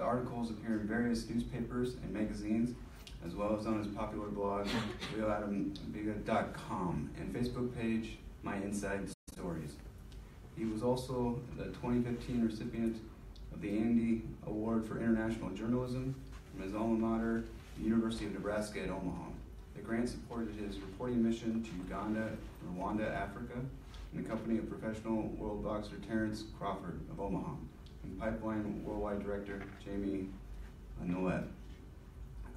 The articles appear in various newspapers and magazines, as well as on his popular blog, leoadambiga.com, and Facebook page, My Inside Stories. He was also the 2015 recipient of the Andy Award for International Journalism from his alma mater, the University of Nebraska at Omaha. The grant supported his reporting mission to Uganda, Rwanda, Africa, in the company of professional world boxer Terence Crawford of Omaha, and Pipeline Worldwide Director Jamie Nollette.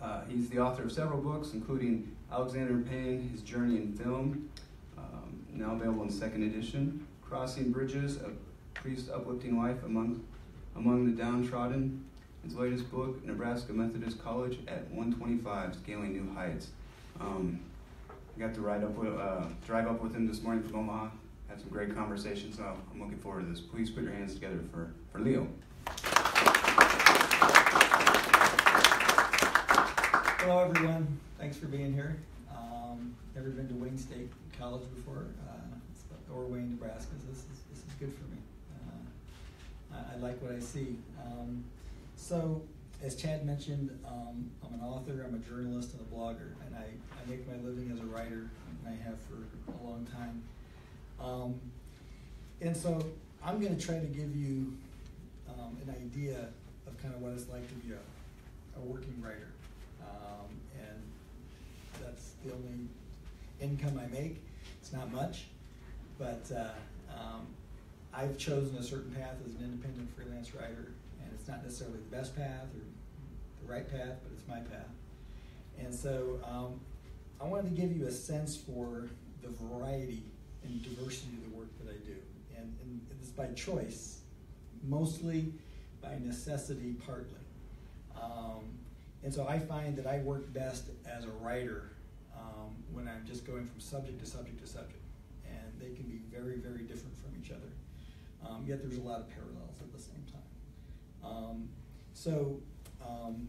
Uh, he's the author of several books, including Alexander Payne, His Journey in Film, um, now available in second edition, Crossing Bridges, A Priest Uplifting Life Among, Among the Downtrodden, his latest book, Nebraska Methodist College at 125, Scaling New Heights. Um, I got to ride up with, uh, drive up with him this morning from Omaha, had some great conversations, so I'm looking forward to this. Please put your hands together for, for Leo. Hello, everyone. Thanks for being here. Um, never been to Wayne State College before, uh, or Wayne, Nebraska. This is this is good for me. Uh, I, I, like what I see. Um, so, as Chad mentioned, um, I'm an author, I'm a journalist, and a blogger, and I, I make my living as a writer, and I have for a long time. Um, and so, I'm going to try to give you um, an idea of kind of what it's like to be a, a working writer. Um, and that's the only income I make. It's not much, but uh, um, I've chosen a certain path as an independent freelance writer, and it's not necessarily the best path or the right path, but it's my path. And so um, I wanted to give you a sense for the variety and diversity of the work that I do. And, and it's by choice, mostly by necessity, partly. Um, and so I find that I work best as a writer um, when I'm just going from subject to subject to subject. And they can be very, very different from each other. Um, yet there's a lot of parallels at the same time. Um, so, um,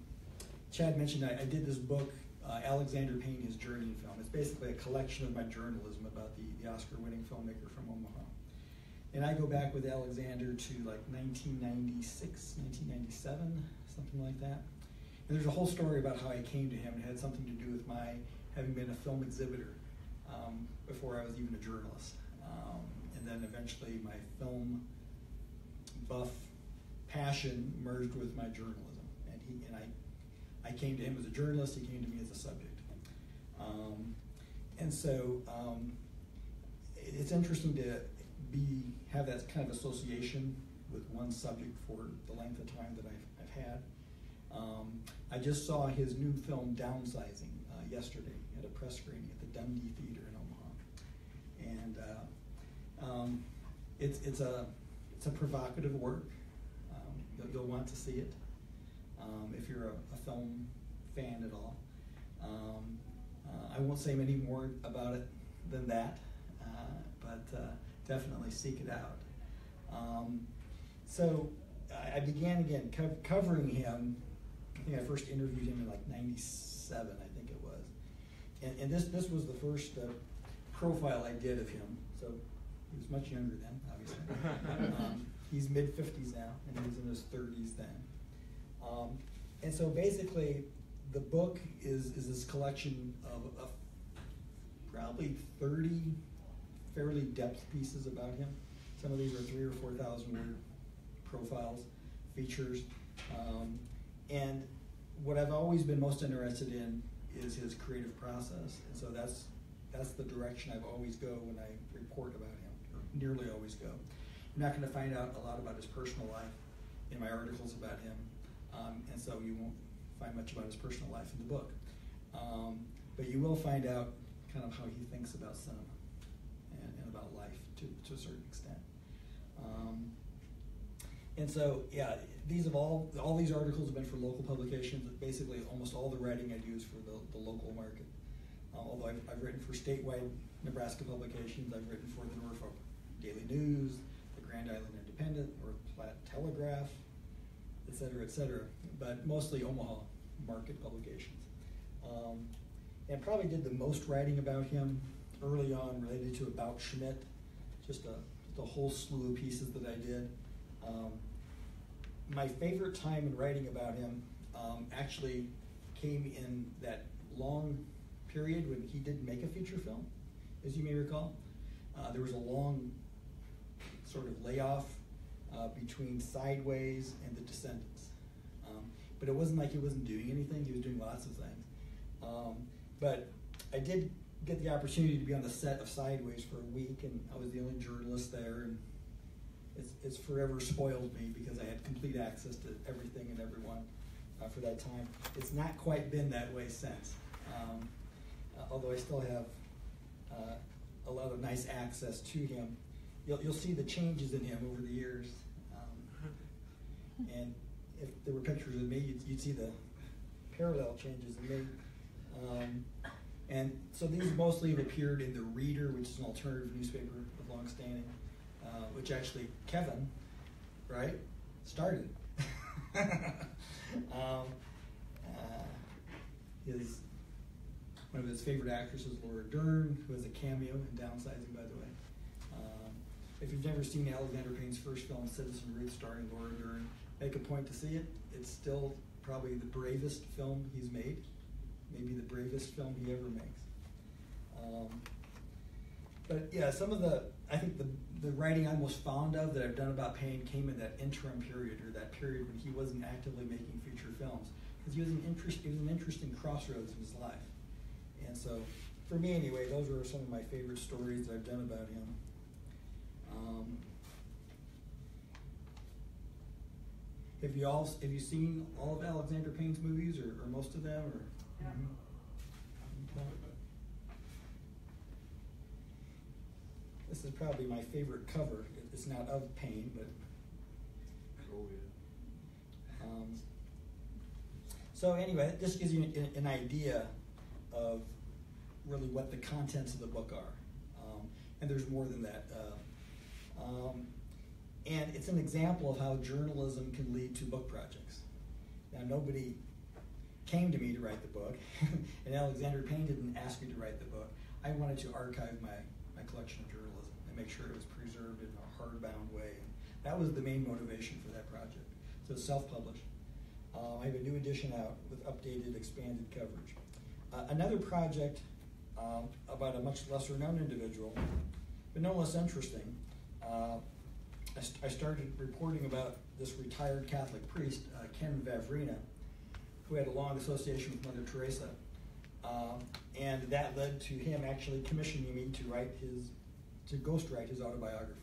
Chad mentioned I, I, did this book, uh, Alexander Payne, His Journey Film. It's basically a collection of my journalism about the, the Oscar winning filmmaker from Omaha. And I go back with Alexander to like 1996, 1997, something like that. And there's a whole story about how I came to him. It had something to do with my having been a film exhibitor um, before I was even a journalist. Um, and then eventually my film buff passion merged with my journalism. And he and I, I came to him as a journalist. He came to me as a subject. Um, and so um, it's interesting to be have that kind of association with one subject for the length of time that I've, I've had. Um, I just saw his new film Downsizing uh, yesterday at a press screening at the Dundee Theater in Omaha, and uh, um, it's it's a it's a provocative work. Um, you'll, you'll, want to see it um, if you're a, a, film fan at all. Um, uh, I won't say many more about it than that, uh, but uh, definitely seek it out. Um, so I began again co- covering him I think I first interviewed him in like '97, I think it was. And, and this this was the first uh, profile I did of him. So he was much younger then, obviously. um, he's mid 50s now, and he was in his 30s then. Um, and so basically, the book is is this collection of, of probably 30 fairly depth pieces about him. Some of these are three or four thousand word profiles, features. Um, and what I've always been most interested in is his creative process, and so that's that's the direction I've always go when I report about him, or nearly always go. I'm not going to find out a lot about his personal life in my articles about him, um, and so you won't find much about his personal life in the book. Um, but you will find out kind of how he thinks about cinema and, and about life to, to a certain extent. Um, and so, yeah, these have all all these articles have been for local publications. Basically, almost all the writing I do is for the, the local market. Uh, although I've, I've, written for statewide Nebraska publications, I've written for the Norfolk Daily News, the Grand Island Independent, North Platte Telegraph, et cetera, et cetera. But mostly Omaha market publications. Um, and probably did the most writing about him early on related to About Schmidt, just a, just a whole slew of pieces that I did. Um, my favorite time in writing about him um, actually came in that long period when he didn't make a feature film, as you may recall. Uh, there was a long sort of layoff uh, between Sideways and The Descendants. Um, but it wasn't like he wasn't doing anything, he was doing lots of things. Um, but I did get the opportunity to be on the set of Sideways for a week, and I was the only journalist there. And it's, it's forever spoiled me because I had complete access to everything and everyone uh, for that time. It's not quite been that way since, um, uh, although I still have uh, a lot of nice access to him. You'll, you'll see the changes in him over the years. And if there were pictures of me, you'd, you'd see the parallel changes in me. Um, and so these mostly have appeared in The Reader, which is an alternative newspaper of long standing, uh, which actually Kevin, right, started. um, uh, his, one of his favorite actresses, Laura Dern, who has a cameo in Downsizing, by the way. Um, if you've never seen Alexander Payne's first film, Citizen Ruth, starring Laura Dern, make a point to see it. It's still probably the bravest film he's made maybe the bravest film he ever makes. Um, but yeah, some of the I think the the writing I'm most fond of that I've done about Payne came in that interim period or that period when he wasn't actively making feature films because he was an interest it was an interesting crossroads in his life, and so for me anyway, those are some of my favorite stories that I've done about him. Um, have you all have you seen all of Alexander Payne's movies or, or most of them or? Mm-hmm. This is probably my favorite cover. It's not of Payne, but. Oh, yeah. Um, so anyway, this gives you an, an, idea of really what the contents of the book are, um, and there's more than that. Uh, um, and it's an example of how journalism can lead to book projects. Now, nobody came to me to write the book, and Alexander Payne didn't ask me to write the book. I wanted to archive my, my collection of journalism and make sure it was preserved in a hardbound way. And that was the main motivation for that project. So self-published. Uh, I have a new edition out with updated, expanded coverage. Uh, another project um, about a much lesser known individual, but no less interesting. Uh, I, st I, started reporting about this retired Catholic priest, uh, Ken Vavrina, who had a long association with Mother Teresa. Um, and that led to him actually commissioning me to write his, to ghostwrite his autobiography.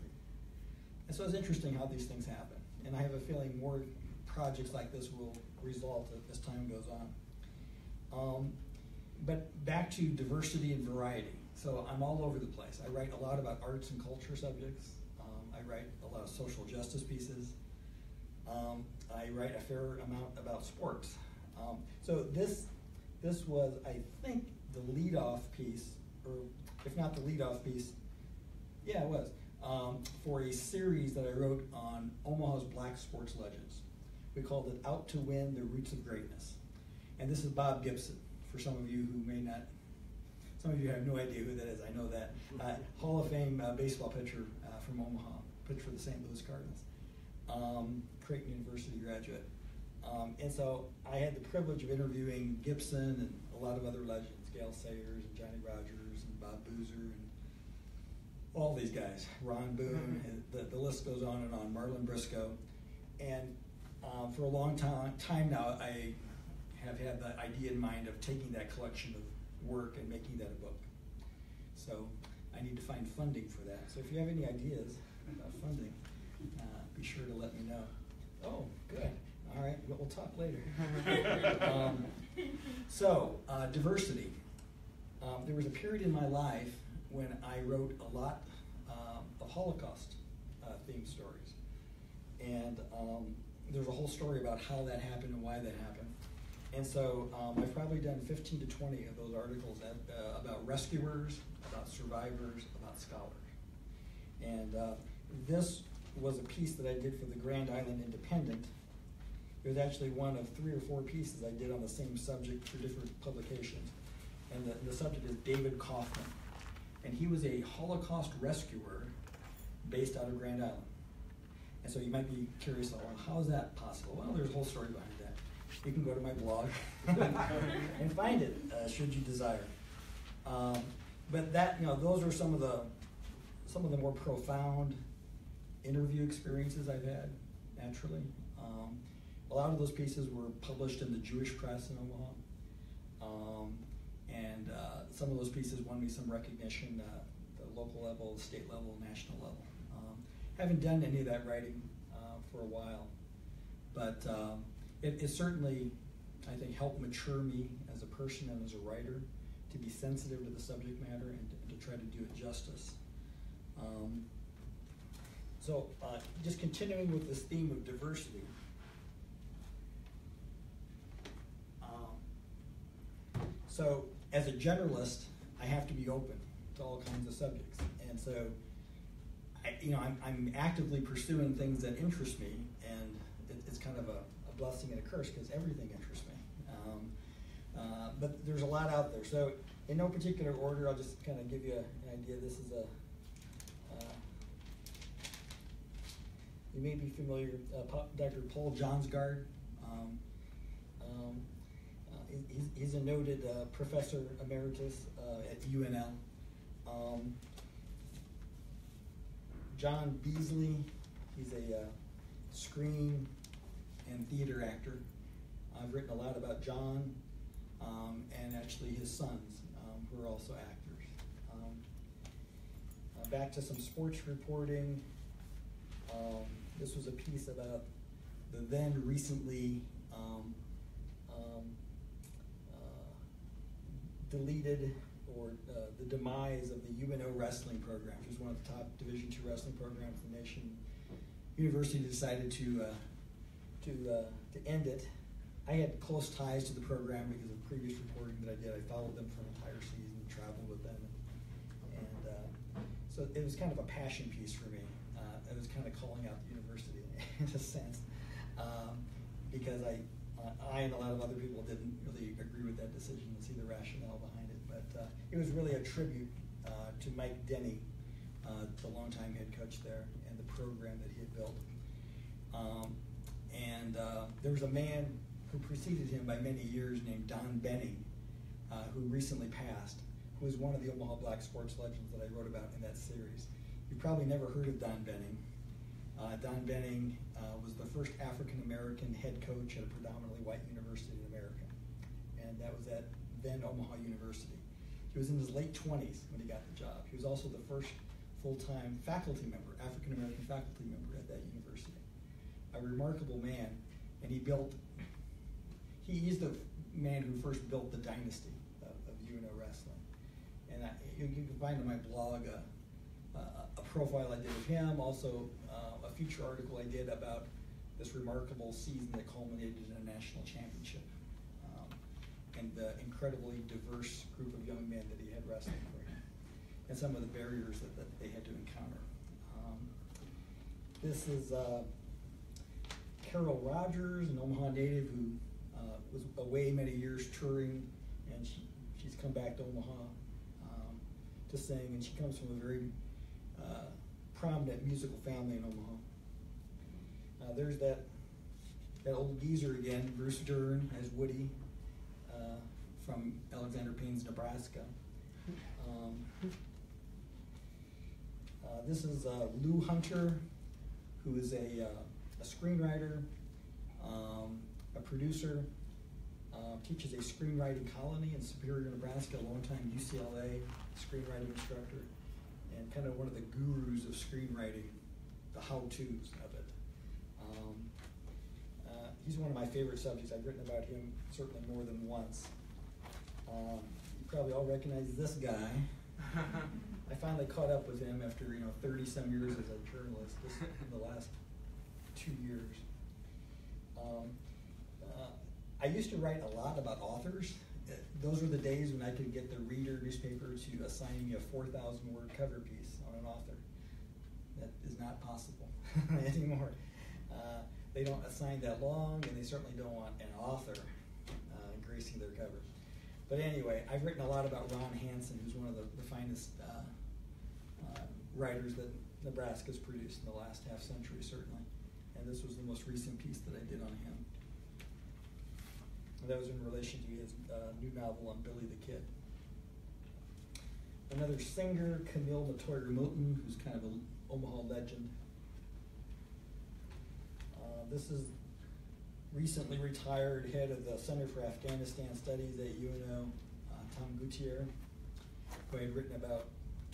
And so it's interesting how these things happen. And I have a feeling more projects like this will result as time goes on. Um, but back to diversity and variety. So I'm all over the place. I write a lot about arts and culture subjects. I write a lot of social justice pieces. Um, I write a fair amount about sports. Um, so this this was, I think, the leadoff piece, or if not the leadoff piece, yeah, it was, um, for a series that I wrote on Omaha's black sports legends. We called it Out to Win the Roots of Greatness. And this is Bob Gibson, for some of you who may not, some of you have no idea who that is, I know that. Uh, Hall of Fame uh, baseball pitcher uh, from Omaha, pitched for the St. Louis Cardinals. Um, Creighton University graduate. Um, and so I had the privilege of interviewing Gibson and a lot of other legends, Gale Sayers and Johnny Rodgers and Bob Boozer and all these guys, Ron Boone, mm-hmm. and the, the list goes on and on, Marlin Briscoe. And um, for a long time, time now, I have had the idea in mind of taking that collection of work and making that a book. So I need to find funding for that. So if you have any ideas about funding, uh, be sure to let me know. Oh, good. All right, but we'll talk later. um, so, uh, diversity. Um, there was a period in my life when I wrote a lot um, of Holocaust uh, themed stories. And um, there's a whole story about how that happened and why that happened. And so um, I've probably done 15 to 20 of those articles at, uh, about rescuers, about survivors, about scholars. And uh, this was a piece that I did for the Grand Island Independent it was actually one of three or four pieces I did on the same subject for different publications. And the, the subject is David Kaufman. And he was a Holocaust rescuer based out of Grand Island. And so you might be curious, well, how is that possible? Well, there's a whole story behind that. You can go to my blog and find it, uh, should you desire. Um, but that, you know, those are some of the some of the more profound interview experiences I've had. Naturally, um, a lot of those pieces were published in the Jewish press in Omaha, um, and uh, some of those pieces won me some recognition at the local level, state level, national level. Um, haven't done any of that writing uh, for a while, but um, it, it certainly, I think, helped mature me as a person and as a writer to be sensitive to the subject matter and to, to try to do it justice. Um, so, uh, just continuing with this theme of diversity. Um, so, as a generalist, I have to be open to all kinds of subjects, and so, I, you know, I'm, I'm actively pursuing things that interest me, and it, it's kind of a, a blessing and a curse because everything interests me. Um, uh, but there's a lot out there. So, in no particular order, I'll just kind of give you an idea. This is a You may be familiar, uh, Dr. Paul Johnsgard. Um, um, uh, he's, he's, a noted uh, professor emeritus uh, at UNL. Um, John Beasley, he's a uh, screen and theater actor. I've written a lot about John um, and actually his sons, um, who are also actors. Um, uh, back to some sports reporting. Um, this was a piece about the then recently um, um, uh, deleted or uh, the demise of the UNO wrestling program, which was one of the top Division II wrestling programs in the nation. University decided to uh, to uh, to end it. I had close ties to the program because of previous reporting that I did. I followed them for an entire season, traveled with them, and, and uh, so it was kind of a passion piece for me. It was kind of calling out the university in a sense, um, because I, I and a lot of other people didn't really agree with that decision and see the rationale behind it. But uh, it was really a tribute uh, to Mike Denney, uh, the longtime head coach there, and the program that he had built. Um, and uh, there was a man who preceded him by many years named Don Benning, uh, who recently passed, who was one of the Omaha Black sports legends that I wrote about in that series. You probably never heard of Don Benning. Uh, Don Benning uh, was the first African American head coach at a predominantly white university in America, and that was at then Omaha University. He was in his late 20s when he got the job. He was also the first full-time faculty member, African American faculty member at that university. A remarkable man, and he built. He, he's the man who first built the dynasty of, of UNO wrestling, and I, you, you, can find on my blog a, a, a profile I did of him. Also, feature article I did about this remarkable season that culminated in a national championship um, and the incredibly diverse group of young men that he had wrestling for him and some of the barriers that, that they had to encounter. Um, this is uh, Carol Rogers, an Omaha native who uh, was away many years touring, and she, she's come back to Omaha um, to sing, and she comes from a very uh, prominent musical family in Omaha. Uh, there's that that old geezer again, Bruce Dern as Woody uh, from Alexander Payne's Nebraska. Um, uh, this is uh, Lew Hunter, who is a, a screenwriter, um, a producer, uh, teaches a screenwriting colony in Superior, Nebraska, a longtime UCLA screenwriting instructor, and kind of one of the gurus of screenwriting, the how-tos of it. Um, uh, he's one of my favorite subjects. I've written about him certainly more than once. Um, you probably all recognize this guy. I finally caught up with him after you know 30 some years as a journalist. This in the last two years. Um, uh, I used to write a lot about authors. Those were the days when I could get the Reader newspaper to assign me a 4,000 word cover piece on an author. That is not possible anymore. Uh, they don't assign that long, and they certainly don't want an author uh, gracing their cover. But anyway, I've written a lot about Ron Hansen, who's one of the, the finest uh, uh, writers that Nebraska's produced in the last half century, certainly. And this was the most recent piece that I did on him. And that was in relation to his uh, new novel on Billy the Kid. Another singer, Camille Metoyer Moten, who's kind of an Omaha legend. Uh, this is recently retired head of the Center for Afghanistan Studies at UNO, uh, Tom Gouttierre, who I had written about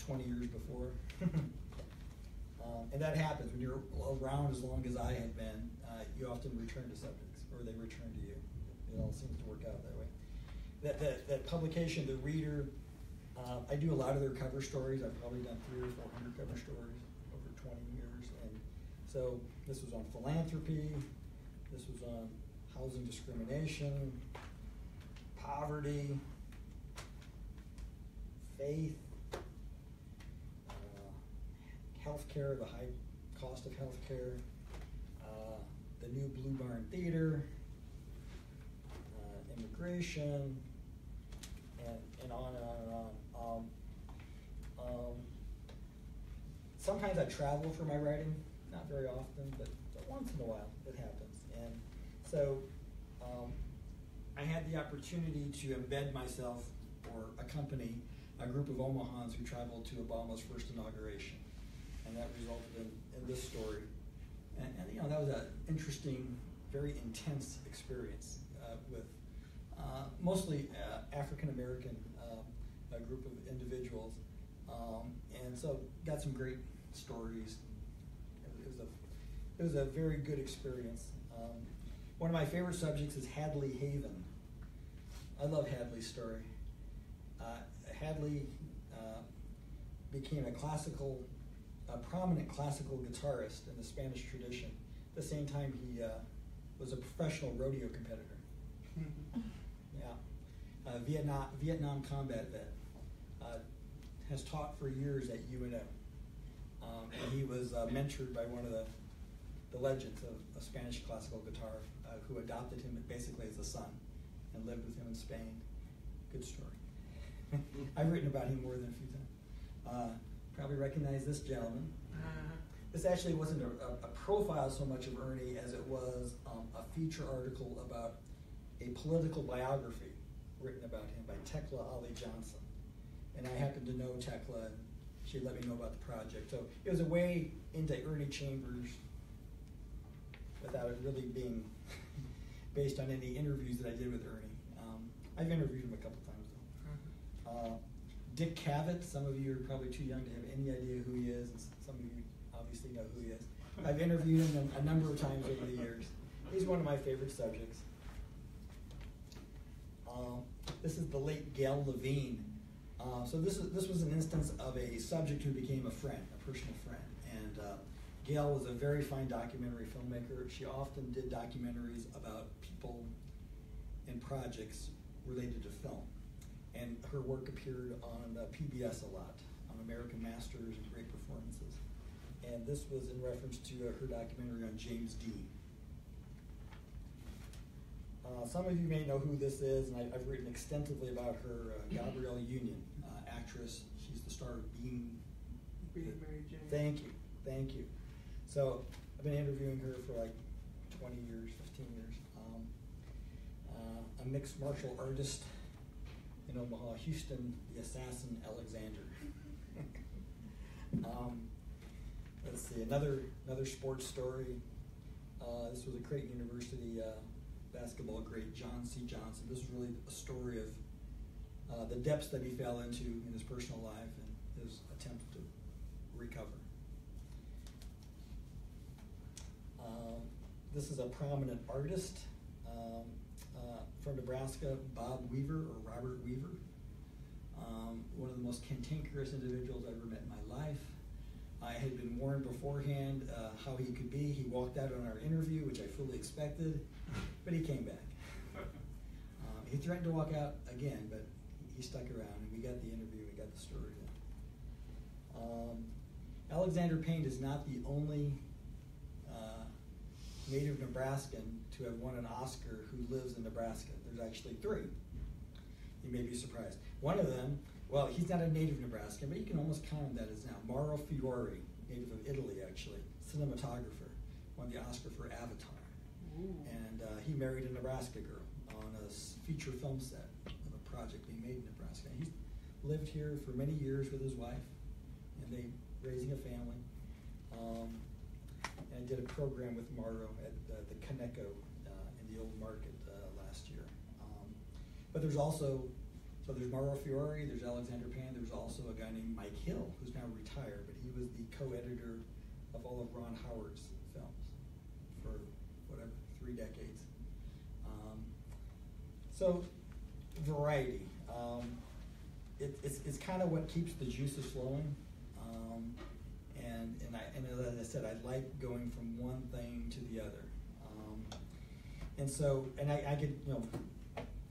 20 years before. um, and that happens when you're around as long as I had been. Uh, you often return to subjects, or they return to you. It all seems to work out that way. That, that, that publication, The Reader, uh, I do a lot of their cover stories. I've probably done three or four hundred cover stories over 20 years. And so this was on philanthropy, this was on housing discrimination, poverty, faith, uh, healthcare, the high cost of healthcare, uh, the new Blue Barn Theater, immigration, and, and on and on and on. Um, um, sometimes I travel for my writing, not very often, but, but once in a while it happens. And so um, I had the opportunity to embed myself or accompany a group of Omahans who traveled to Obama's first inauguration. And that resulted in, in this story. And, and, you know, that was an interesting, very intense experience uh, with uh, mostly uh, African American uh, group of individuals. Um, and so got some great stories. It was a, it was a very good experience. Um, one of my favorite subjects is Hadley Heavin. I love Hadley's story. Uh, Hadley uh, became a classical, a prominent classical guitarist in the Spanish tradition. At the same time, he uh, was a professional rodeo competitor. yeah, uh, Vietnam Vietnam combat vet. Uh, has taught for years at UNO. Um, and he was uh, mentored by one of the, the legends of, of Spanish classical guitar, uh, who adopted him basically as a son and lived with him in Spain. Good story. I've written about him more than a few times. Uh, probably recognize this gentleman. This actually wasn't a, a, a, profile so much of Ernie as it was um, a feature article about a political biography written about him by Tekla Ali Johnson. And I happened to know Tekla, and she let me know about the project. So it was a way into Ernie Chambers without it really being based on any interviews that I did with Ernie. Um, I've interviewed him a couple times though. Uh, Dick Cavett, some of you are probably too young to have any idea who he is, and some of you obviously know who he is. I've interviewed him a number of times over the years. He's one of my favorite subjects. Uh, this is the late Gail Levin. Uh, so this is this was an instance of a subject who became a friend, a personal friend. And uh, Gail was a very fine documentary filmmaker. She often did documentaries about people and projects related to film. And her work appeared on PBS a lot, on American Masters and Great Performances. And this was in reference to uh, her documentary on James Dean. Uh, some of you may know who this is, and I, have written extensively about her, uh, Gabrielle Union, uh, actress. She's the star of Being. Being Mary Jane. Thank you, thank you. So I've been interviewing her for like 20 years, 15 years. Um, uh, a mixed martial artist in Omaha, Houston, the assassin Alexander. um, let's see, another another sports story. Uh, this was a Creighton University uh, basketball great John C. Johnson. This is really a story of uh, the depths that he fell into in his personal life and his attempt to recover. Um, this is a prominent artist um, uh, from Nebraska, Bob Weaver or Robert Weaver. Um, one of the most cantankerous individuals I ever met in my life. I had been warned beforehand uh, how he could be. He walked out on our interview, which I fully expected, but he came back. Um, he threatened to walk out again, but he stuck around, and we got the interview, we got the story. Um, Alexander Payne is not the only uh, native Nebraskan to have won an Oscar who lives in Nebraska. There's actually three. You may be surprised. One of them well, he's not a native Nebraskan, but you can almost count him that as now. Mauro Fiore native of Italy actually, cinematographer, won the Oscar for Avatar. And uh, he married a Nebraska girl on a feature film set of a project being made in Nebraska. He's lived here for many years with his wife, and they raising a family. Um, and I did a program with Mauro at the Kaneko uh, in the old market uh, last year. Um, but there's also, so there's Mauro Fiore, there's Alexander Payne, there's also a guy named Mike Hill, who's now retired, but he was the co-editor of all of Ron Howard's three decades. Um, so, variety. Um, it, it's, it's kind of what keeps the juices flowing. Um, and, and, I, and as I said, I like going from one thing to the other. Um, and so, and I, I could, you know,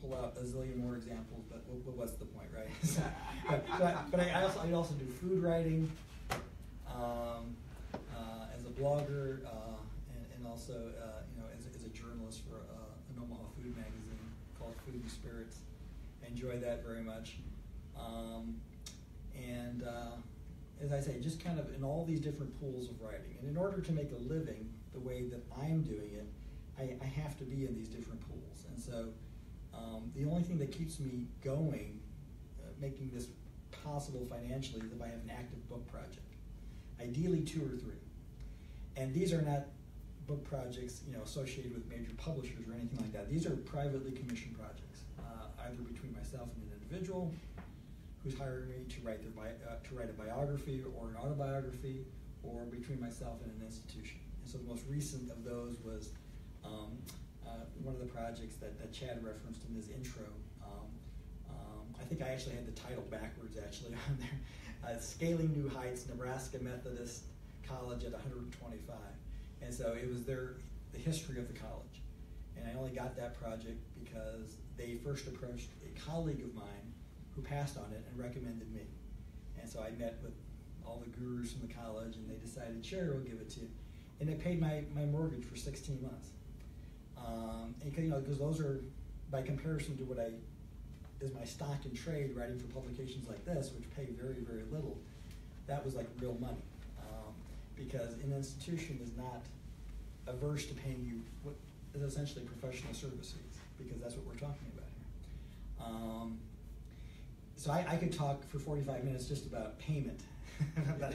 pull out a zillion more examples, but what, what- what's the point, right? But I, but I also, I also do food writing, um, uh, as a blogger, uh, and, and also, uh, you know, as, a- as a journalist for uh, an Omaha food magazine called Spirits. Enjoy that very much. Um, and uh, as I say, just kind of in all these different pools of writing. And in order to make a living the way that I'm doing it, I, I have to be in these different pools. And so um, the only thing that keeps me going, uh, making this possible financially, is if I have an active book project. Ideally, two or three. And these are not book projects, you know, associated with major publishers or anything like that. These are privately commissioned projects, uh, either between myself and an individual who's hiring me to write their uh, to write a biography or an autobiography, or between myself and an institution. And so the most recent of those was um, uh, one of the projects that, that Chad referenced in his intro. Um, um, I think I actually had the title backwards actually on there. Uh, Scaling New Heights, Nebraska Methodist College at 125. And so it was their the history of the college. And I only got that project because they first approached a colleague of mine who passed on it and recommended me. And so I met with all the gurus from the college and they decided, sure, we'll give it to you. And they paid my, my mortgage for 16 months. Um, and, you know, because those are, by comparison to what I, is my stock in trade writing for publications like this, which pay very, very little, that was like real money. Because an institution is not averse to paying you what is essentially professional services, because that's what we're talking about here. Um, so I, I could talk for 45 minutes just about payment, but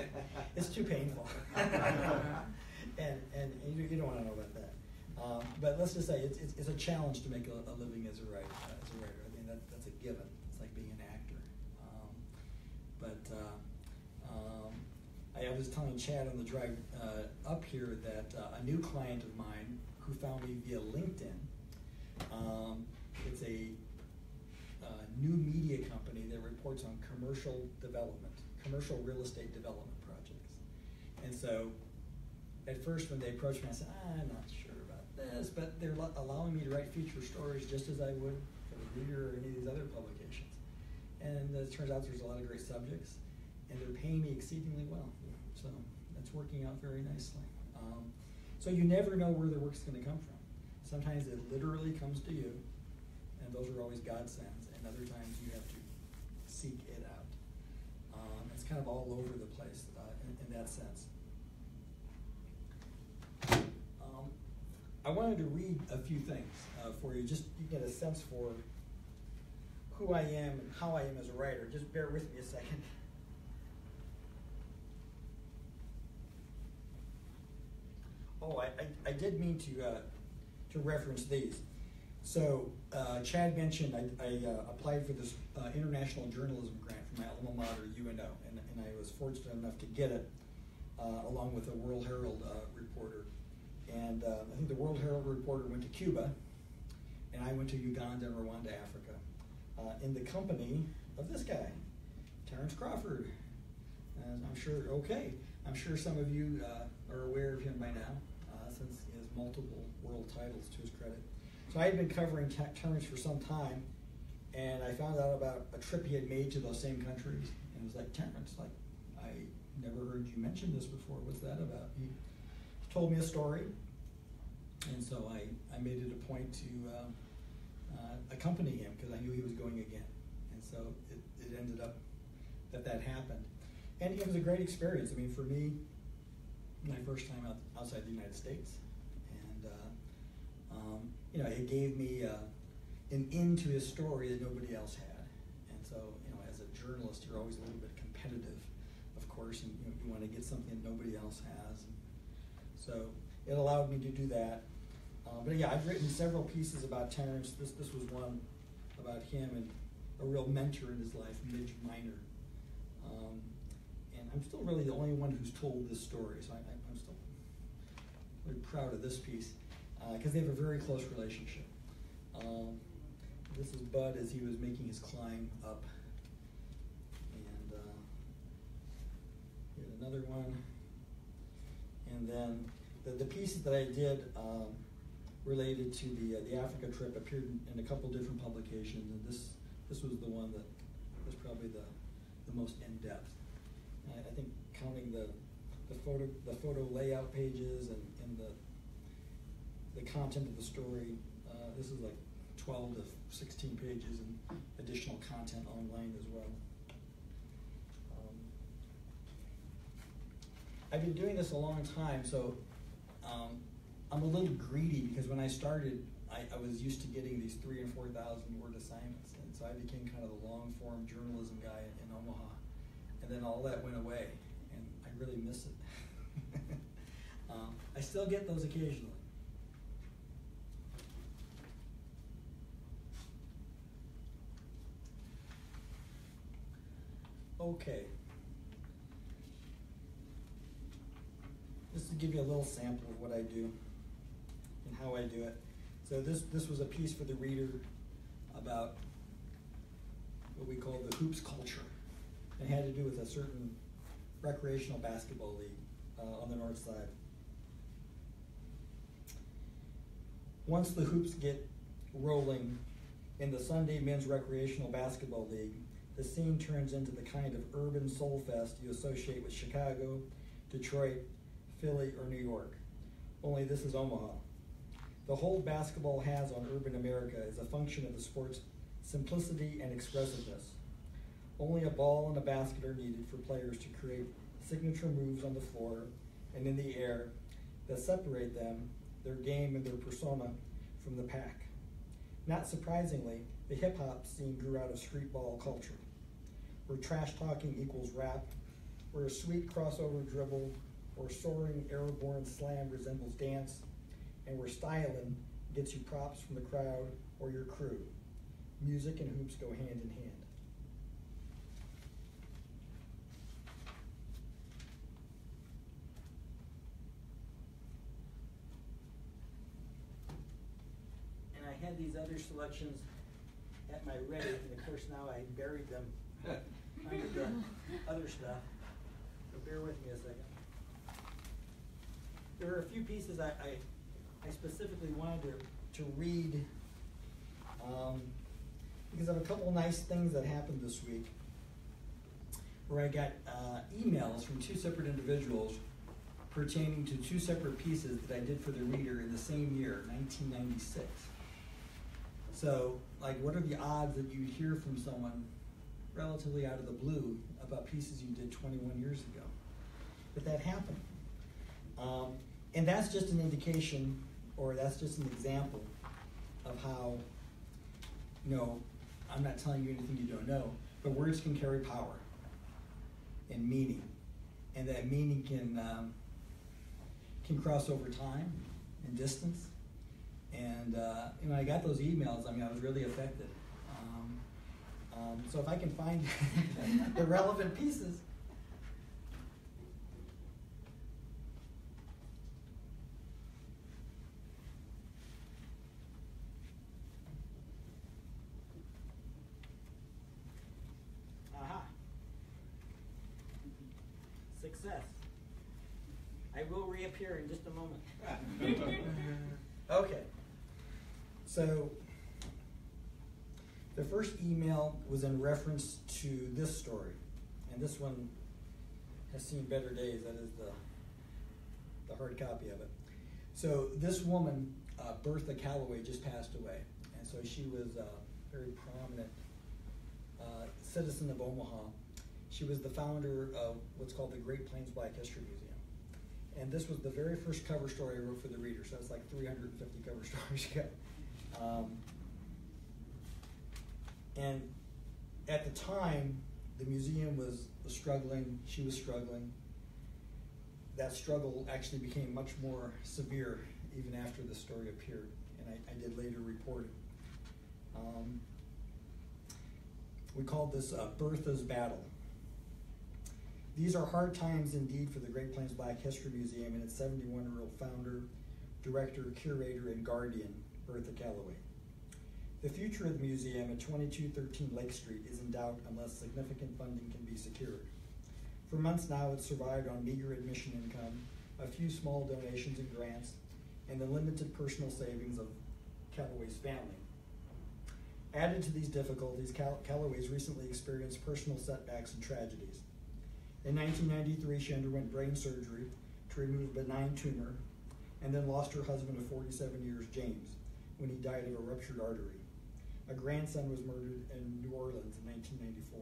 it's too painful. and and you, you don't want to know about that. Um, but let's just say it's, it's, it's a challenge to make a, a living as a writer. Uh, as a writer, I mean that, that's a given. It's like being an actor. Um, but uh, I, was telling Chad on the drive uh, up here that uh, a new client of mine who found me via LinkedIn. Um, it's a uh, new media company that reports on commercial development, commercial real estate development projects. And so, at first, when they approached me, I said, "Ah, "I'm not sure about this," but they're lo- allowing me to write feature stories just as I would for the Reader or any of these other publications. And it turns out there's a lot of great subjects, and they're paying me exceedingly well. So that's working out very nicely. Um, so you never know where the work's going to come from. Sometimes it literally comes to you, and those are always God sends, and other times you have to seek it out. Um, it's kind of all over the place uh, in, in that sense. Um, I wanted to read a few things uh, for you, just you get a sense for who I am and how I am as a writer. Just bear with me a second. Oh, I, I, I did mean to uh, to reference these. So uh, Chad mentioned I, I uh, applied for this uh, international journalism grant from my alma mater, UNO, and, and I was fortunate enough to get it uh, along with a World Herald uh, reporter. And uh, I think the World Herald reporter went to Cuba, and I went to Uganda and Rwanda, Africa, in the company of this guy, Terence Crawford. I'm sure, okay, I'm sure some of you are aware of him by now, he has multiple world titles to his credit. So I had been covering Terence for some time, and I found out about a trip he had made to those same countries, and it was like, Terence, like, I never heard you mention this before. What's that about? He, he told me a story, and so I, I made it a point to uh, uh, accompany him because I knew he was going again. And so it, it ended up that that happened. And it was a great experience. I mean, for me, my first time out, outside the United States. And, uh, um, you know, it gave me uh, an into his story that nobody else had. And so, you know, as a journalist, you're always a little bit competitive, of course, and you, know, you want to get something that nobody else has. So it allowed me to do that. Uh, but yeah, I've written several pieces about Terence. This, this was one about him and a real mentor in his life, Midge Minor. Um, and I'm still really the only one who's told this story, so I, really proud of this piece because they have a very close relationship. Um, this is Bud as he was making his climb up. And uh, another one. And then the, the pieces that I did um, related to the, uh, the Africa trip appeared in, in a couple different publications, and this, this was the one that was probably the, the most in-depth. I, I think counting the, the photo, the photo layout pages and, and the, the content of the story, uh, this is like twelve to sixteen pages and additional content online as well. Um, I've been doing this a long time, so, um, I'm a little greedy because when I started, I, I was used to getting these three and four thousand word assignments, and so I became kind of the long form journalism guy in Omaha. And then all that went away, and I really miss it. I still get those occasionally. Okay. Just to give you a little sample of what I do and how I do it. So this this was a piece for the reader about what we call the hoops culture. It had to do with a certain recreational basketball league uh, on the north side. Once the hoops get rolling in the Sunday Men's Recreational Basketball League, the scene turns into the kind of urban soul fest you associate with Chicago, Detroit, Philly, or New York. Only this is Omaha. The hold basketball has on urban America is a function of the sport's simplicity and expressiveness. Only a ball and a basket are needed for players to create signature moves on the floor and in the air that separate them, their game, and their persona from the pack. Not surprisingly, the hip hop scene grew out of street ball culture, where trash talking equals rap, where a sweet crossover dribble or soaring airborne slam resembles dance, and where styling gets you props from the crowd or your crew. Music and hoops go hand in hand. And I had these other selections at my ready, and of course now I buried them under the other stuff. So bear with me a second. There are a few pieces I, I, I specifically wanted to, to read um, because of a couple nice things that happened this week where I got uh, emails from two separate individuals pertaining to two separate pieces that I did for the reader in the same year, 1996. So, like, what are the odds that you'd hear from someone relatively out of the blue about pieces you did 21 years ago? But that happened. Um, and that's just an indication, or that's just an example of how, you know, I'm not telling you anything you don't know, but words can carry power and meaning. And that meaning can, um, can cross over time and distance. And uh, you know, I got those emails. I mean, I was really affected. Um, um, so if I can find the relevant pieces. Aha. Success. I will reappear in just a moment. okay. So, the first email was in reference to this story, and this one has seen better days. That is the the hard copy of it. So this woman, uh, Bertha Calloway, just passed away, and so she was a very prominent uh, citizen of Omaha. She was the founder of what's called the Great Plains Black History Museum, and this was the very first cover story I wrote for the Reader, so that's like 350 cover stories ago. Um, and at the time, the museum was, was struggling, she was struggling. That struggle actually became much more severe even after the story appeared, and I, I did later report it. Um, we called this uh, Bertha's Battle. These are hard times indeed for the Great Plains Black History Museum and its 71 year old founder, director, curator, and guardian, Bertha Callaway. The future of the museum at 2213 Lake Street is in doubt unless significant funding can be secured. For months now, it's survived on meager admission income, a few small donations and grants, and the limited personal savings of Callaway's family. Added to these difficulties, Cal- Callaway's recently experienced personal setbacks and tragedies. In 1993, she underwent brain surgery to remove a benign tumor and then lost her husband of 47 years, James, when he died of a ruptured artery. A grandson was murdered in New Orleans in 1994.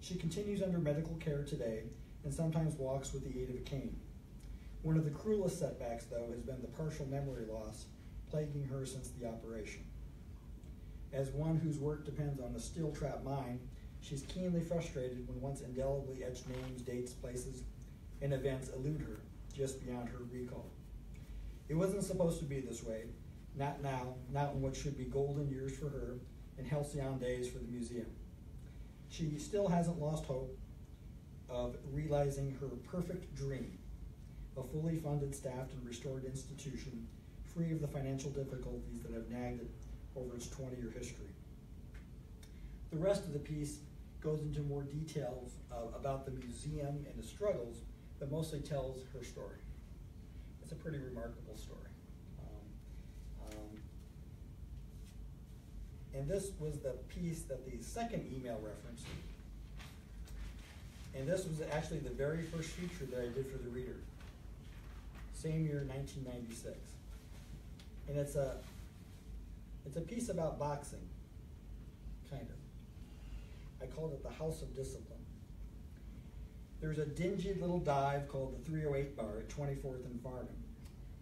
She continues under medical care today and sometimes walks with the aid of a cane. One of the cruelest setbacks, though, has been the partial memory loss plaguing her since the operation. As one whose work depends on a steel trap mind, she's keenly frustrated when once indelibly etched names, dates, places, and events elude her just beyond her recall. It wasn't supposed to be this way, not now, not in what should be golden years for her and halcyon days for the museum. She still hasn't lost hope of realizing her perfect dream a fully funded, staffed, and restored institution free of the financial difficulties that have nagged it over its 20 year history. The rest of the piece goes into more details uh, about the museum and the struggles, but mostly tells her story. It's a pretty remarkable story. Um, um, and this was the piece that the second email referenced. And this was actually the very first feature that I did for the reader. Same year, 1996. And it's a it's a piece about boxing, kind of. I called it the House of Discipline. There's a dingy little dive called the 308 Bar at 24th and Farnam,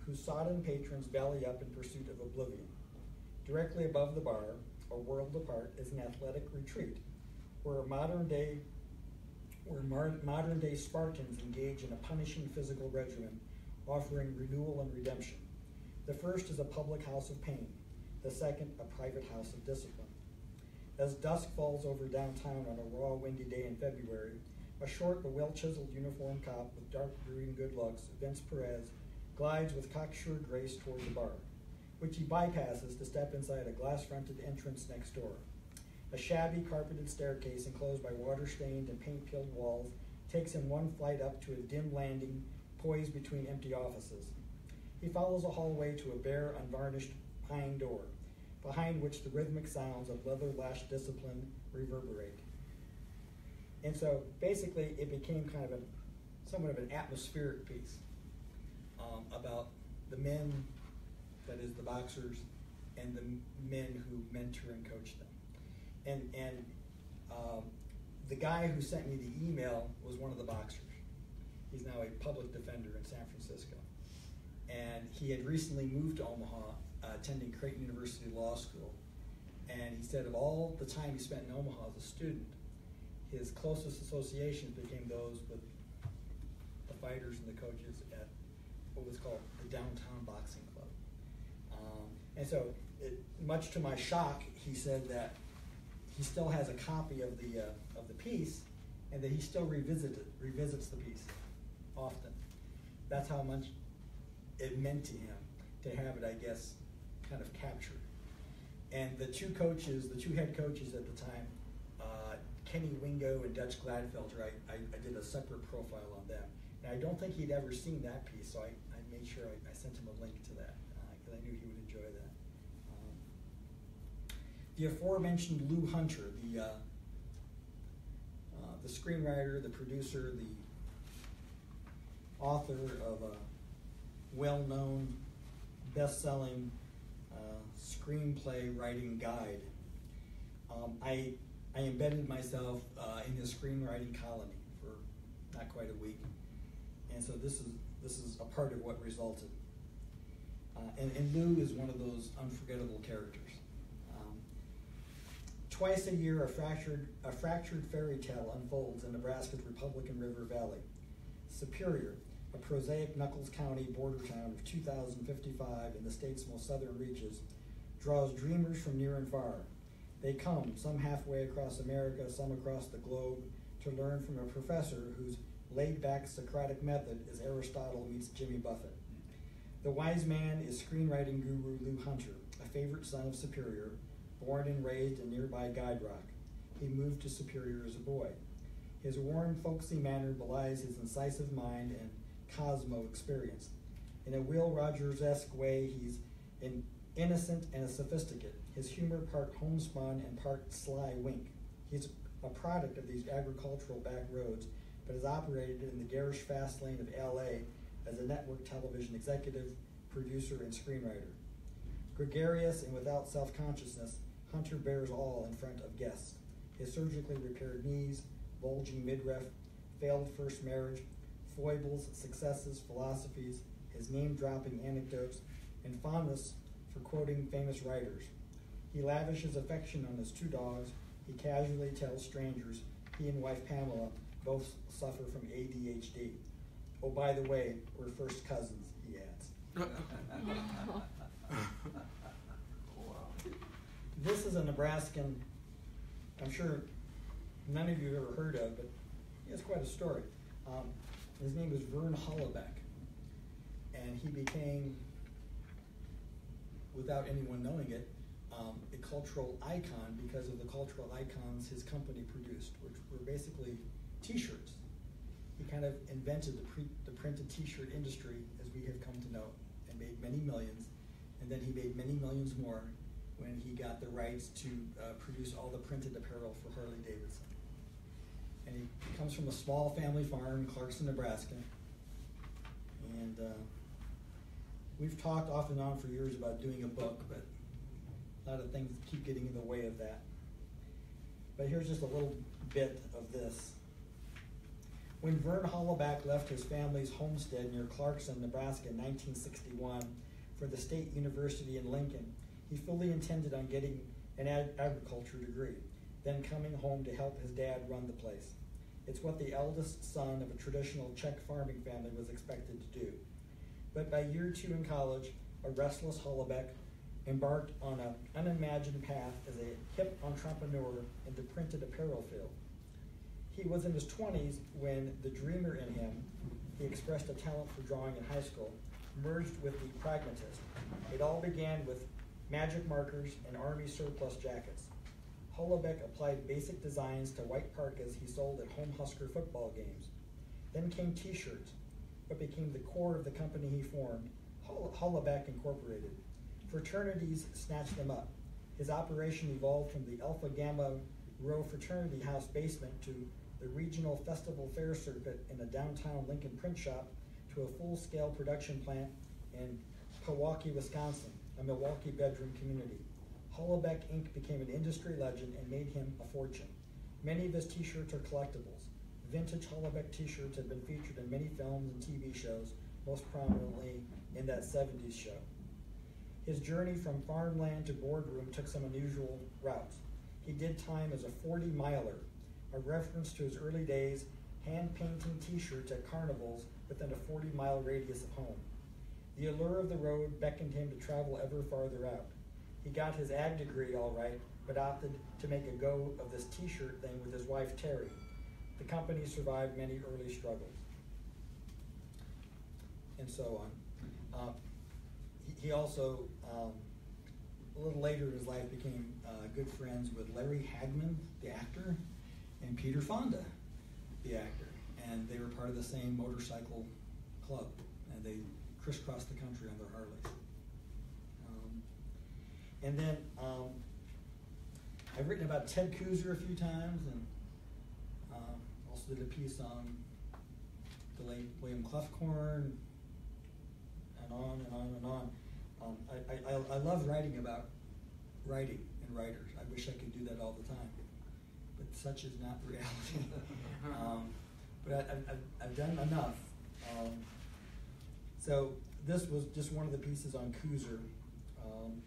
whose sodden patrons belly up in pursuit of oblivion. Directly above the bar, a world apart, is an athletic retreat, where modern day where modern day Spartans engage in a punishing physical regimen, offering renewal and redemption. The first is a public house of pain, the second, a private house of discipline. As dusk falls over downtown on a raw, windy day in February, a short but well chiseled uniformed cop with dark green good looks, Vince Perez, glides with cocksure grace toward the bar, which he bypasses to step inside a glass fronted entrance next door. A shabby carpeted staircase enclosed by water stained and paint peeled walls takes him one flight up to a dim landing poised between empty offices. He follows a hallway to a bare, unvarnished pine door, behind which the rhythmic sounds of leather lashed discipline reverberate. And so basically, it became kind of a somewhat of an atmospheric piece um, about the men, that is, the boxers, and the men who mentor and coach them. And, and um, the guy who sent me the email was one of the boxers. He's now a public defender in San Francisco. And he had recently moved to Omaha, uh, attending Creighton University Law School. And he said of all the time he spent in Omaha as a student, his closest associations became those with the fighters and the coaches at what was called the Downtown Boxing and so, it, much to my shock, he said that he still has a copy of the uh, of the piece, and that he still revisits it, revisits the piece often. That's how much it meant to him to have it, I guess, kind of captured. And the two coaches, the two head coaches at the time, uh, Kenny Wingo and Dutch Gladfelder, I, I, I, did a separate profile on them. And I don't think he'd ever seen that piece, so I, I made sure I, I sent him a link to that because uh, I knew he would enjoy that. The aforementioned Lew Hunter, the uh, uh, the screenwriter, the producer, the author of a well-known, best-selling uh, screenplay writing guide. Um, I I embedded myself uh, in his screenwriting colony for not quite a week, and so this is this is a part of what resulted. Uh, and, and Lew is one of those unforgettable characters. Twice a year, a fractured, a fractured fairy tale unfolds in Nebraska's Republican River Valley. Superior, a prosaic Nuckolls County border town of 2,055 in the state's most southern reaches, draws dreamers from near and far. They come, some halfway across America, some across the globe, to learn from a professor whose laid back Socratic method is Aristotle meets Jimmy Buffett. The wise man is screenwriting guru Lew Hunter, a favorite son of Superior, born and raised in nearby Guide Rock. He moved to Superior as a boy. His warm, folksy manner belies his incisive mind and Cosmo experience. In a Will Rogers esque way, he's an innocent and a sophisticate. His humor part homespun and part sly wink. He's a product of these agricultural back roads, but has operated in the garish fast lane of LA as a network television executive, producer, and screenwriter. Gregarious and without self consciousness, Hunter bears all in front of guests. His surgically repaired knees, bulging midriff, failed first marriage, foibles, successes, philosophies, his name dropping anecdotes, and fondness for quoting famous writers. He lavishes affection on his two dogs. He casually tells strangers he and wife Pamela both suffer from ADHD. Oh, by the way, we're first cousins, he adds. This is a Nebraskan, I'm sure none of you have ever heard of, but he has quite a story. Um, his name is Vern Holoubek, and he became, without anyone knowing it, um, a cultural icon because of the cultural icons his company produced, which were basically T-shirts. He kind of invented the, pre- the printed T-shirt industry as we have come to know, and made many millions. And then he made many millions more when he got the rights to uh, produce all the printed apparel for Harley Davidson. And he comes from a small family farm in Clarkson, Nebraska. And uh, we've talked off and on for years about doing a book, but a lot of things keep getting in the way of that. But here's just a little bit of this. When Vern Holoubek left his family's homestead near Clarkson, Nebraska in 1961 for the State University in Lincoln, he fully intended on getting an ag- agriculture degree, then coming home to help his dad run the place. It's what the eldest son of a traditional Czech farming family was expected to do. But by year two in college, a restless Holoubek embarked on an unimagined path as a hip entrepreneur in the printed apparel field. He was in his 20s when the dreamer in him, he expressed a talent for drawing in high school, merged with the pragmatist. It all began with magic markers and army surplus jackets. Holoubek applied basic designs to white parkas he sold at home Husker football games. Then came t-shirts, what became the core of the company he formed, Holl- Holoubek Incorporated. Fraternities snatched them up. His operation evolved from the Alpha Gamma Rho fraternity house basement to the regional festival fair circuit in a downtown Lincoln print shop to a full-scale production plant in Pewaukee, Wisconsin, a Milwaukee bedroom community. Holoubek Inc. became an industry legend and made him a fortune. Many of his t-shirts are collectibles. Vintage Holoubek t-shirts have been featured in many films and TV shows, most prominently in that 70s show. His journey from farmland to boardroom took some unusual routes. He did time as a 40 miler, a reference to his early days hand painting t shirts at carnivals within a 40 mile radius of home. The allure of the road beckoned him to travel ever farther out. He got his ag degree all right, but opted to make a go of this t shirt thing with his wife Terry. The company survived many early struggles. And so on. Uh, he, also, um, a little later in his life, became uh, good friends with Larry Hagman, the actor, and Peter Fonda, the actor. And they were part of the same motorcycle club, and they crisscrossed the country on their Harleys. Um, and then um, I've written about Ted Kooser a few times, and um, also did a piece on the late William Kloefkorn, and on and on and on. Um, I, I, I- love writing about writing and writers. I wish I could do that all the time, but such is not reality. um, but I, I've done enough. So this was just one of the pieces on Kooser. Um,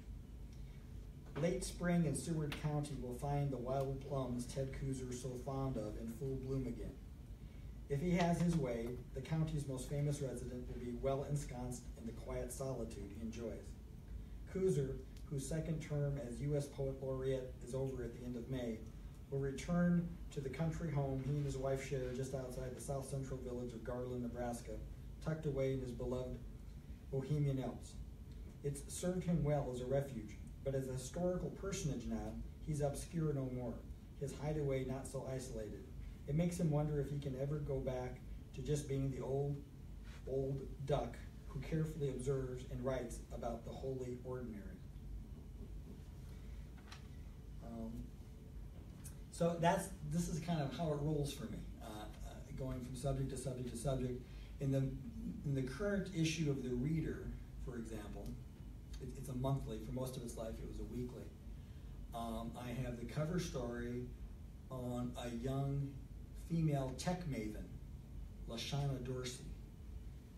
late spring in Seward County will find the wild plums Ted Kooser so fond of in full bloom again. If he has his way, the county's most famous resident will be well ensconced in the quiet solitude he enjoys. Kooser, whose second term as U.S. Poet Laureate is over at the end of May, will return to the country home he and his wife share just outside the south central village of Garland, Nebraska, tucked away in his beloved Bohemian Alps. It's served him well as a refuge, but as a historical personage now, he's obscure no more, his hideaway not so isolated. It makes him wonder if he can ever go back to just being the old, old duck who carefully observes and writes about the wholly ordinary. Um, so that's this is kind of how it rolls for me, uh, uh, going from subject to subject to subject. In the in the current issue of the Reader, for example, it, it's a monthly. For most of its life, it was a weekly. Um, I have the cover story on a young female tech maven, Lashana Dorsey,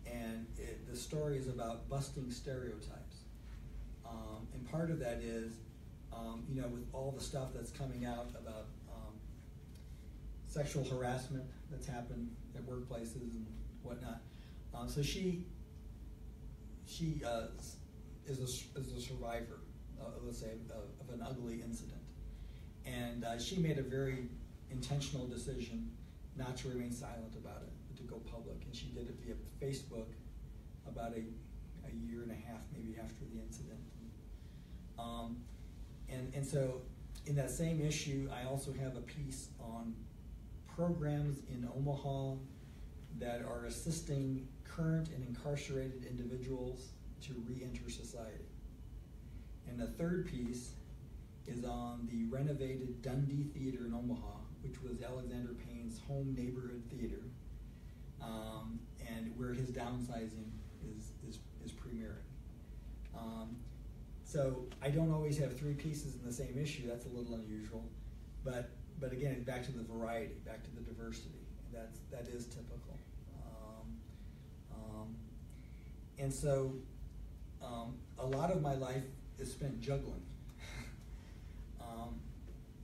and it, the story is about busting stereotypes. Um, and part of that is, um, you know, with all the stuff that's coming out about um, sexual harassment that's happened at workplaces and whatnot. Um, so she she uh, is a, is a survivor, uh, let's say, of, of an ugly incident, and uh, she made a very intentional decision not to remain silent about it, but to go public, and she did it via Facebook about a, a year and a half, maybe after the incident. Um, and, and so, in that same issue, I also have a piece on programs in Omaha that are assisting current and incarcerated individuals to re-enter society. And the third piece is on the renovated Dundee Theater in Omaha, which was Alexander Payne's home neighborhood theater, um, and where his downsizing is, is, is premiering. Um, so I don't always have three pieces in the same issue. That's a little unusual, but but again, back to the variety, back to the diversity. That's that is typical. Um, and so, um, a lot of my life is spent juggling. Um,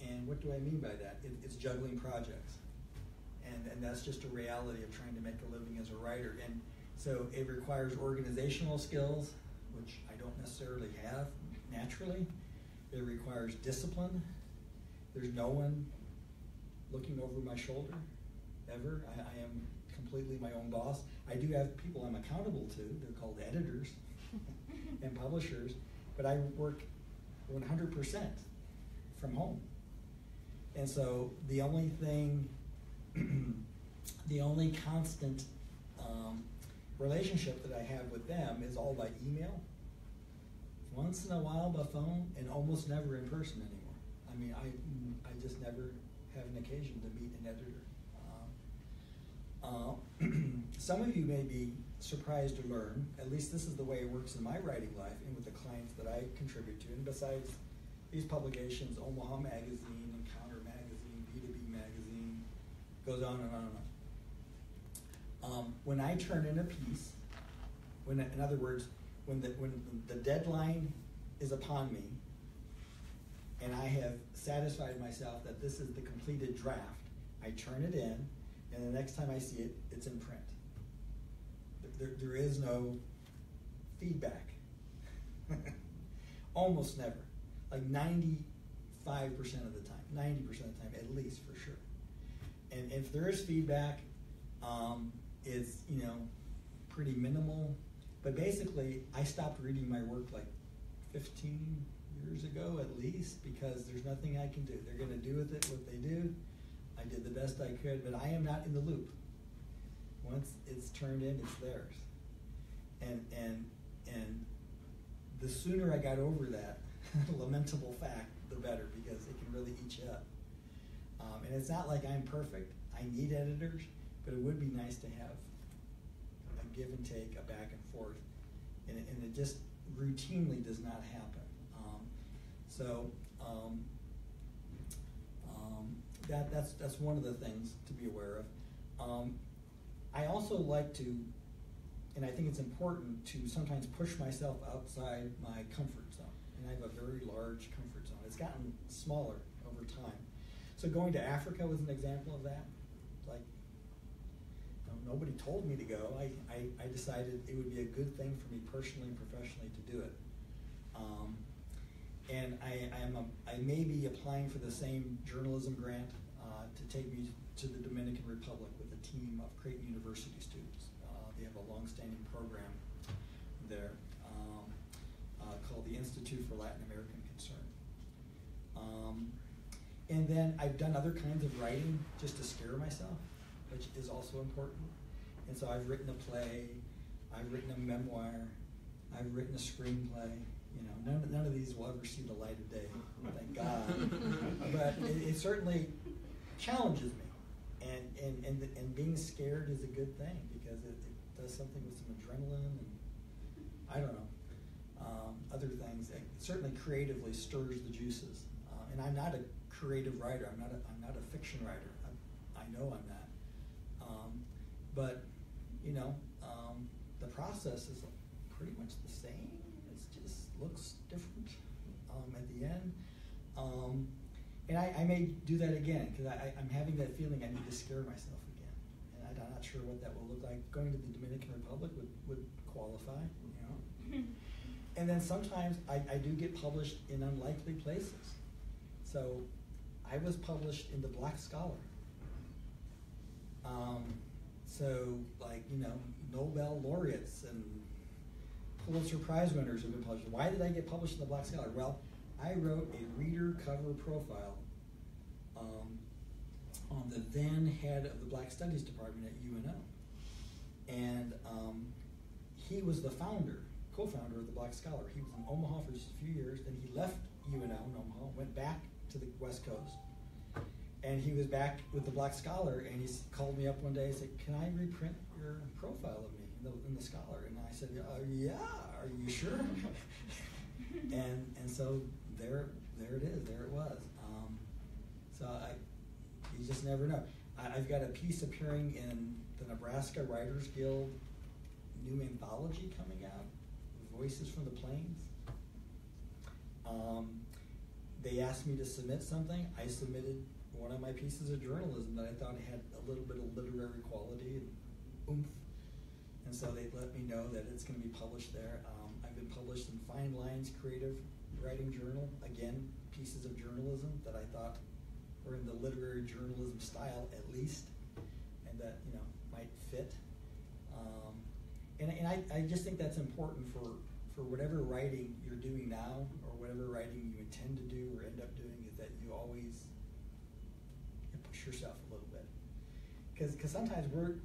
and what do I mean by that? It, it's juggling projects, and and that's just a reality of trying to make a living as a writer. And so it requires organizational skills, which I don't necessarily have naturally. It requires discipline. There's no one looking over my shoulder ever. I, I, am completely my own boss. I do have people I'm accountable to. They're called editors and publishers, but I work 100% from home. And so the only thing, the only constant um, relationship that I have with them is all by email. Once in a while by phone, and almost never in person anymore. I mean, I, I just never have an occasion to meet an editor. Uh, some of you may be surprised to learn, at least this is the way it works in my writing life and with the clients that I contribute to. And besides these publications, Omaha Magazine, Encounter Magazine, B2B Magazine, goes on and on and on. Um, when I turn in a piece, when, in other words, when the, when the deadline is upon me, and I have satisfied myself that this is the completed draft, I turn it in, and the next time I see it, it's in print. There, there is no feedback. Almost never. Like 95% of the time, 90% of the time, at least for sure. And if there is feedback, um, it's, you know, pretty minimal. But basically, I stopped reading my work like 15 years ago at least because there's nothing I can do. They're going to do with it what they do. I did the best I could, but I am not in the loop. Once it's turned in, it's theirs. And and and the sooner I got over that lamentable fact, the better because it can really eat you up. Um, and it's not like I'm perfect. I need editors, but it would be nice to have a give and take, a back and forth, and, and it just routinely does not happen. Um, so um, that that's that's one of the things to be aware of. Um, I also like to and I think it's important to sometimes push myself outside my comfort zone. And I have a very large comfort zone. It's gotten smaller over time. So going to Africa was an example of that. Like, no- nobody told me to go. I, I, I decided it would be a good thing for me personally and professionally to do it. Um, and I, I am a, I may be applying for the same journalism grant uh, to take me to the Dominican Republic with a team of Creighton University students. Uh, they have a long-standing program there um, uh, called the Institute for Latin American Concern. Um, and then I've done other kinds of writing just to scare myself, which is also important. And so I've written a play, I've written a memoir, I've written a screenplay. You know, none, none of these will ever see the light of day, thank God. but it, it certainly challenges me, and and and and being scared is a good thing because it, it does something with some adrenaline and I don't know um, other things. It certainly creatively stirs the juices. Uh, and I'm not a creative writer. I'm not a, I'm not a fiction writer. I, I know I'm not. Um, but you know, um, the process is pretty much the same. It just looks different um, at the end. Um, and I, I may do that again because I'm having that feeling I need to scare myself again. And I, I'm not sure what that will look like. Going to the Dominican Republic would, would qualify, you know. And then sometimes I, I do get published in unlikely places. So I was published in the Black Scholar. Um, so, like, you know, Nobel laureates and Pulitzer Prize winners have been published. Why did I get published in the Black Scholar? Well, I wrote a reader cover profile um, on the then head of the Black Studies Department at UNO. And um, he was the founder, co founder of the Black Scholar. He was in Omaha for just a few years, then he left UNO in Omaha, went back to the West Coast. And he was back with the Black Scholar, and he called me up one day and said, Can I reprint your profile of me the, in the Scholar? And I said, uh, Yeah, are you sure? and and so there there it is, there it was. Um, so I, you just never know. I, I've got a piece appearing in the Nebraska Writers Guild new anthology coming out, Voices from the Plains. Um, they asked me to submit something. I submitted one of my pieces of journalism that I thought had a little bit of literary quality and oomph. And so they let me know that it's going to be published there. Um, I've been published in Fine Lines Creative Writing Journal. Again, pieces of journalism that I thought were in the literary journalism style at least, and that you know might fit. Um, and and I, I just think that's important for for whatever writing you're doing now or whatever writing you intend to do or end up doing is that you always push yourself a little bit because sometimes we're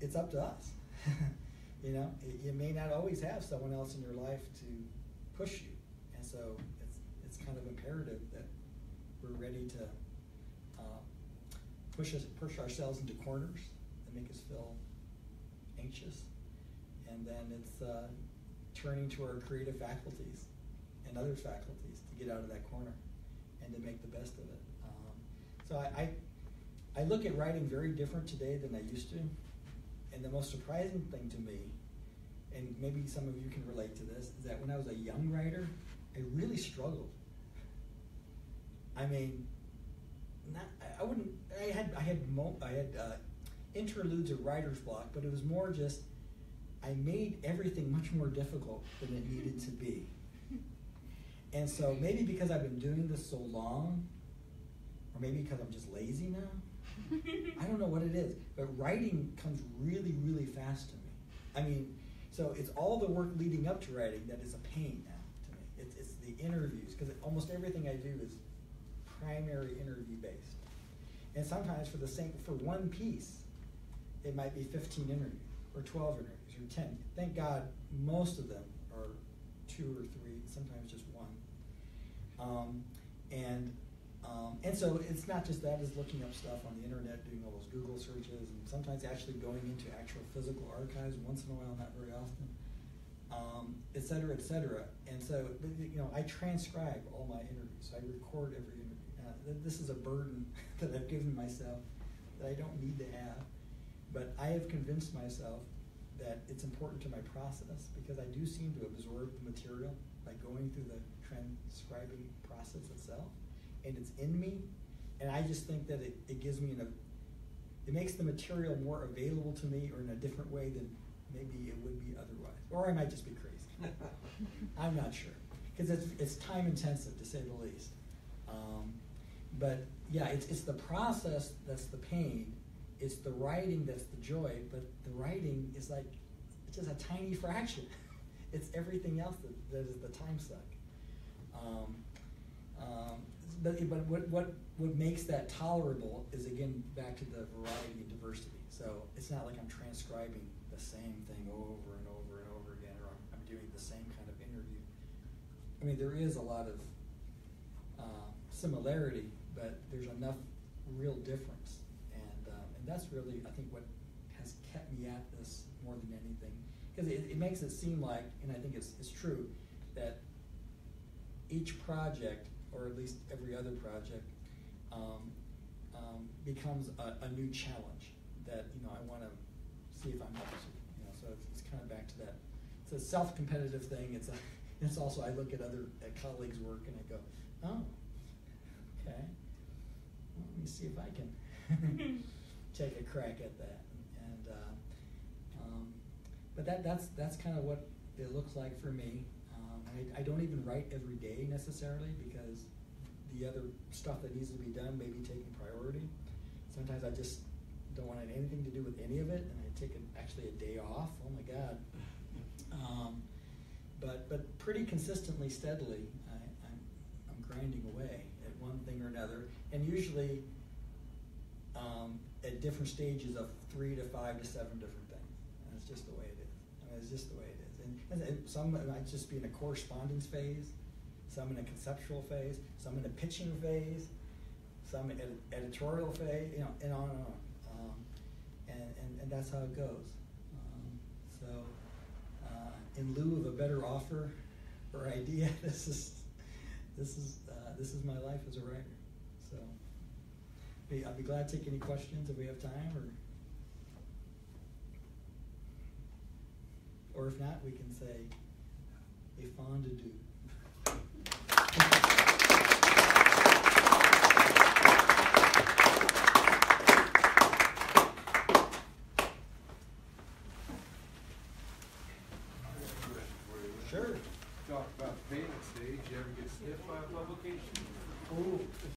it's up to us you know you may not always have someone else in your life to push you. And so it's it's kind of imperative that we're ready to uh, push us push ourselves into corners that make us feel anxious. And then it's uh, turning to our creative faculties and other faculties to get out of that corner and to make the best of it. Um, so I, I, I look at writing very different today than I used to, and the most surprising thing to me, and maybe some of you can relate to this, is that when I was a young writer, I really struggled. I mean, not, I- wouldn't. I had I had mo- I had uh, interludes of writer's block, but it was more just I made everything much more difficult than it needed to be. And so maybe because I've been doing this so long, or maybe because I'm just lazy now, I don't know what it is, but writing comes really, really fast to me. I mean, so it's all the work leading up to writing that is a pain now to me. It's, it's the interviews, because almost everything I do is primary interview based. And sometimes for the same, for one piece, it might be 15 interviews, or 12 interviews, or 10. Thank God most of them are two or three, sometimes just one. Um, and so it's not just that; looking up stuff on the internet, doing all those Google searches, and sometimes actually going into actual physical archives once in a while, not very often, um, et cetera, et cetera. And so, you know, I transcribe all my interviews. I record every interview. Uh, this is a burden that I've given myself that I don't need to have, but I have convinced myself that it's important to my process because I do seem to absorb the material by going through the transcribing process itself, and it's in me, and I just think that it, it gives me an, it makes the material more available to me or in a different way than maybe it would be otherwise. Or I might just be crazy. I'm not sure. Because it's, it's time intensive to say the least. Um, but yeah, it's, it's the process that's the pain. It's the writing that's the joy. But the writing is like, it's just a tiny fraction. it's everything else that, that is the time suck. Um, um, but, but what, what, what makes that tolerable is again back to the variety and diversity. So it's not like I'm transcribing the same thing over and over and over again, or I'm, I'm doing the same kind of interview. I mean, there is a lot of uh, similarity, but there's enough real difference, and um, and that's really I think what has kept me at this more than anything, because it, it makes it seem like, and I think it's it's true, that each project, or at least every other project, um, um, becomes a, a new challenge that you know I want to see if I'm up to. You know, so it's, it's kind of back to that. It's a self-competitive thing. It's a, it's also I look at other at colleagues' work and I go, oh, okay. Well, let me see if I can take a crack at that. And uh, um, but that that's that's kind of what it looks like for me. Um, I, I don't even write every day necessarily because the other stuff that needs to be done may be taking priority. Sometimes I just don't want anything to do with any of it, and I take an, actually a day off. Oh my God. Um, but but pretty consistently, steadily, I, I'm I'm grinding away at one thing or another, and usually um, at different stages of three to five to seven different things. And it's just the way it is. I mean, it's just the way some might just be in a correspondence phase, some in a conceptual phase, some in a pitching phase, some in an editorial phase, you know, and on and on. Um, and, and, and that's how it goes. Um, so, uh, in lieu of a better offer or idea, this is this is uh, this is my life as a writer. So, I'll be glad to take any questions if we have time, or or if not, we can say a fond adieu. Sure. Talk about the payment stage, you ever get sniffed by a publication? Ooh.